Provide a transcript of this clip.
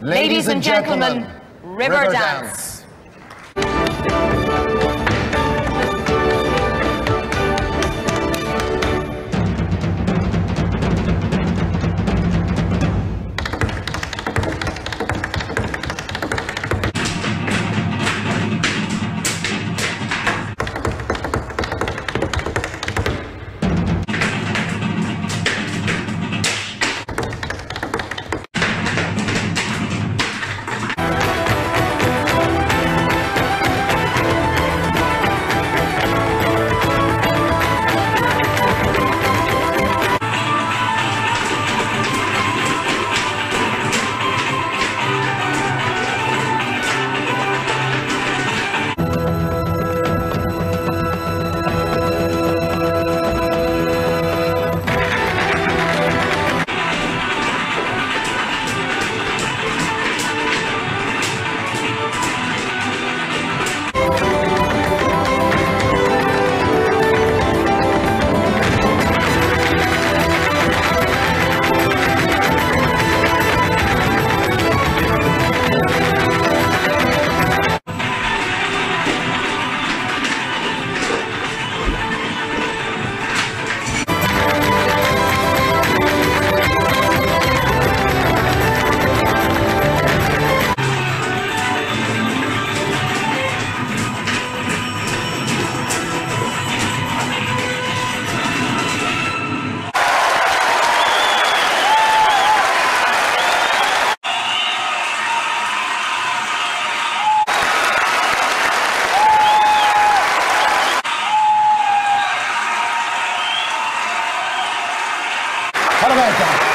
Ladies and gentlemen, River Dance. Parabéns, cara.